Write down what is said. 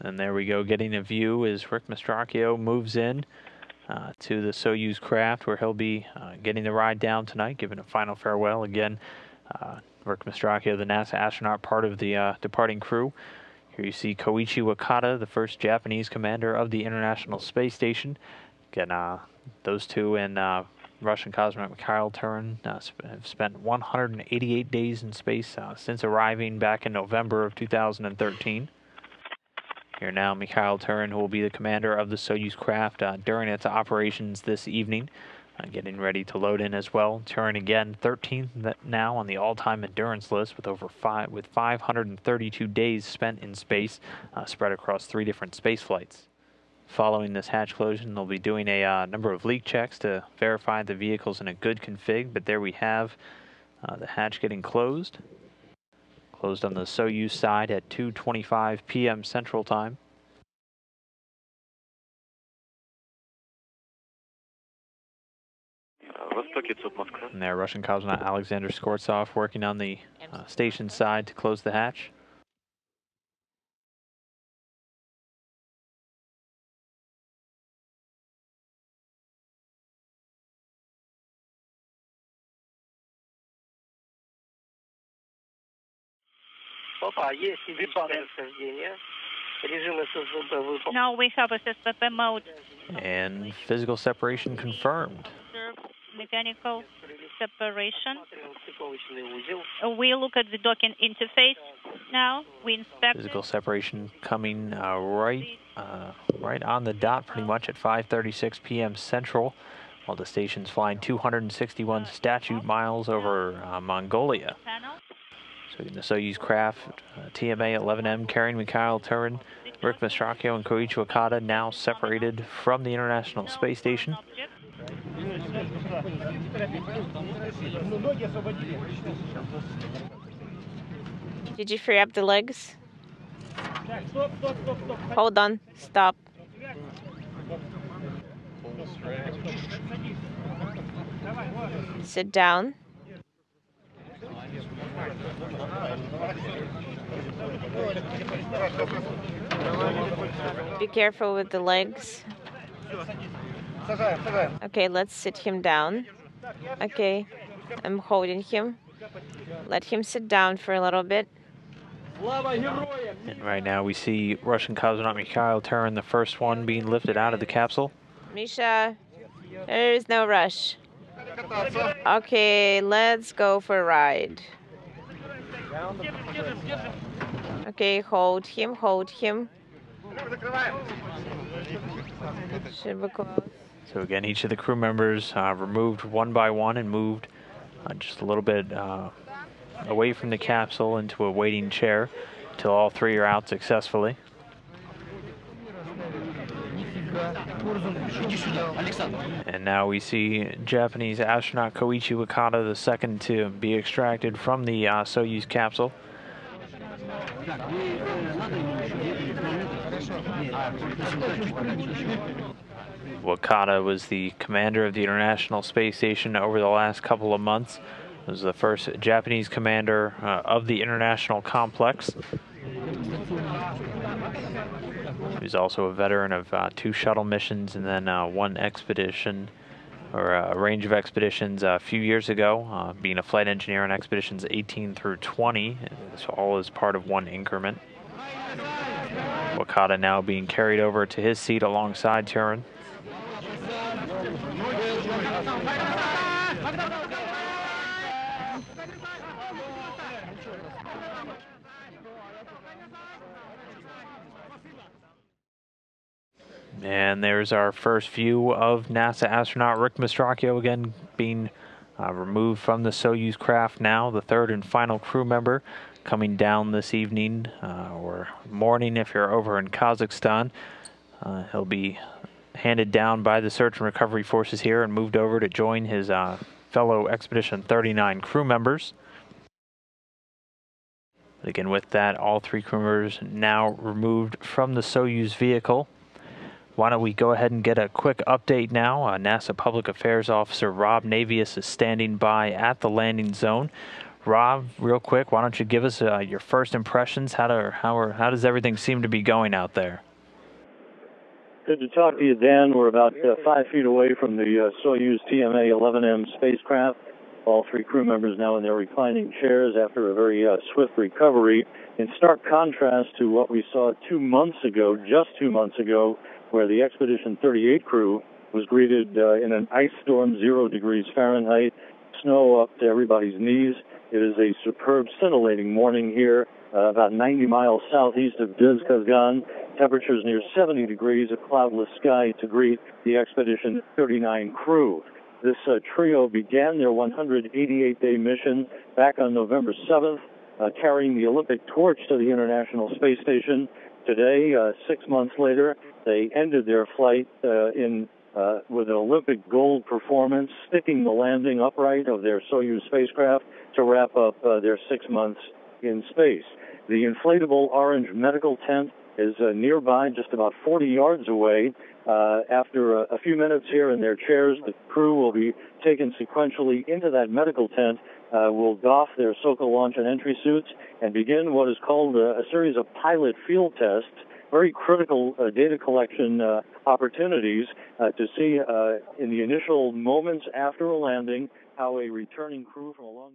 And there we go, getting a view as Rick Mastracchio moves in uh, to the Soyuz craft where he'll be uh, getting the ride down tonight, giving a final farewell. Again, uh, Rick Mastracchio, the NASA astronaut, part of the uh, departing crew. Here you see Koichi Wakata, the first Japanese commander of the International Space Station. Again, uh, those two and uh, Russian cosmonaut Mikhail Tyurin have spent 188 days in space since arriving back in November of 2013. Here now, Mikhail Tyurin, who will be the commander of the Soyuz craft uh, during its operations this evening, uh, getting ready to load in as well. Tyurin again, 13th now on the all-time endurance list, with over five with 532 days spent in space, uh, spread across three different space flights. Following this hatch closure, they'll be doing a uh, number of leak checks to verify the vehicle's in a good config. But there we have uh, the hatch getting closed. Closed on the Soyuz side at 2.25 p.m. Central Time. And there, Russian cosmonaut Alexander Skvortsov working on the uh, station side to close the hatch. Опа, есть физическое расхождение. Режим ССВП выполнен. Now we have a SSVP mode. And physical separation confirmed. Observe mechanical separation. Смотрим стыковочный узел. Uh, We look at the docking interface now. We inspect Physical it. separation coming uh, right, uh, right on the dot, pretty much at 5:36 p.m. Central, while the station's flying 261 statute miles over uh, Mongolia. So the Soyuz craft, uh, TMA 11M, carrying Mikhail Tyurin, Rick Mastracchio, and Koichi Wakata, now separated from the International Space Station. Did you free up the legs? Hold on. Stop. Sit down. Be careful with the legs. Okay, let's sit him down. Okay, I'm holding him. Let him sit down for a little bit. And right now we see Russian cosmonaut Mikhail Tyurin, the first one being lifted out of the capsule. Misha, there is no rush. Okay, let's go for a ride. Okay, hold him, hold him. So again, each of the crew members uh, removed one by one and moved uh, just a little bit uh, away from the capsule into a waiting chair until all three are out successfully. And now we see Japanese astronaut Koichi Wakata, the second to be extracted from the uh, Soyuz capsule. Wakata was the commander of the International Space Station over the last couple of months. Was the first Japanese commander uh, of the international complex. Was also a veteran of uh, two shuttle missions and then uh, one expedition, or uh, a range of expeditions a few years ago, uh, being a flight engineer on expeditions 18 through 20. So all is part of one increment. Wakata now being carried over to his seat alongside Tyurin. And there's our first view of NASA astronaut Rick Mastracchio again being uh, removed from the Soyuz craft now, the third and final crew member coming down this evening uh, or morning if you're over in Kazakhstan. Uh, he'll be handed down by the search and recovery forces here and moved over to join his uh, fellow Expedition 39 crew members. Again, with that, all three crew members now removed from the Soyuz vehicle. Why don't we go ahead and get a quick update now? Uh, NASA Public Affairs Officer Rob Navias is standing by at the landing zone. Rob, real quick, why don't you give us uh, your first impressions? How do how are, how does everything seem to be going out there? Good to talk to you, Dan. We're about uh, five feet away from the uh, Soyuz TMA-11M spacecraft. All three crew members now in their reclining chairs after a very uh, swift recovery. In stark contrast to what we saw two months ago, just two months ago, where the Expedition 38 crew was greeted uh, in an ice storm, zero degrees Fahrenheit, snow up to everybody's knees. It is a superb, scintillating morning here, uh, about 90 miles southeast of Dzhezkazgan. Temperatures near 70 degrees, a cloudless sky to greet the Expedition 39 crew. This uh, trio began their 188 day mission back on November 7th, uh, carrying the Olympic torch to the International Space Station. Today, uh, six months later, they ended their flight uh, in uh, with an Olympic gold performance, sticking the landing upright of their Soyuz spacecraft to wrap up uh, their six months in space. The inflatable orange medical tent is uh, nearby, just about 40 yards away. Uh, after a, a, few minutes here in their chairs, the crew will be taken sequentially into that medical tent, uh, will doff their Sokol launch and entry suits, and begin what is called a, a series of pilot field tests very critical uh, data collection uh, opportunities uh, to see uh, in the initial moments after a landing how a returning crew from a long